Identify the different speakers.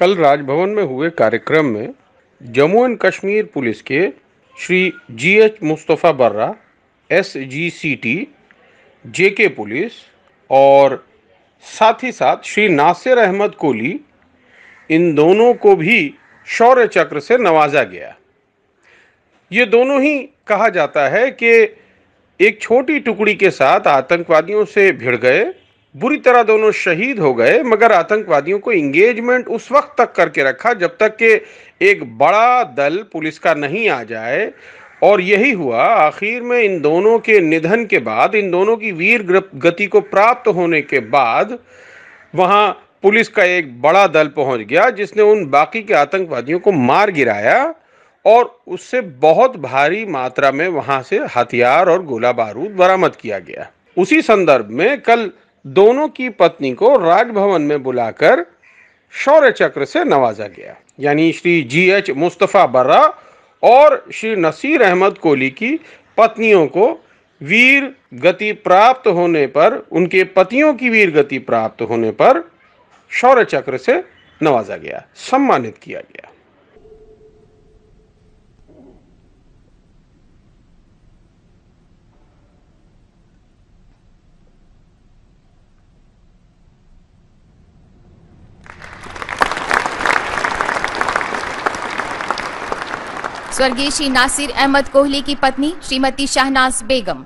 Speaker 1: कल राजभवन में हुए कार्यक्रम में जम्मू एंड कश्मीर पुलिस के Shri G H Mustafa Barra, S G C T, J K police और साथ ही साथ श्री नासिर अहमद कोली, इन दोनों को भी शौर्य चक्र से नवाजा गया। ये दोनों ही कहा जाता है कि एक छोटी टुकड़ी के साथ आतंकवादियों से भिड़ गए बुरी तरह दोनों शहीद हो गए, मगर आतंकवादियों को इंगेजमेंट उस वक्त तक करके रखा जब तक कि एक बड़ा दल पुलिस का नहीं आ जाए। और यही हुआ, आखिर में इन दोनों के निधन के बाद, इन दोनों की वीर गति को प्राप्त होने के बाद, वहाँ पुलिस का एक बड़ा दल पहुँच गया, जिसने उन बाकी के आतंकवादियों को मार गिराया और उससे बहुत भारी मात्रा में वहाँ से हथियार और गोला बारूद बरामद किया गया। उसी संदर्भ में कल दोनों की पत्नी को राजभवन में बुलाकर शौर्य चक्र से नवाजा गया। यानी श्री जी एच मुस्तफ़ा बर्रा और श्री नसीर अहमद कोहली की पत्नियों को वीर गति प्राप्त होने पर, उनके पतियों की वीर गति प्राप्त होने पर शौर्य चक्र से नवाजा गया, सम्मानित किया गया।
Speaker 2: स्वर्गीय श्री नासिर अहमद कोहली की पत्नी श्रीमती शाहनाज बेगम।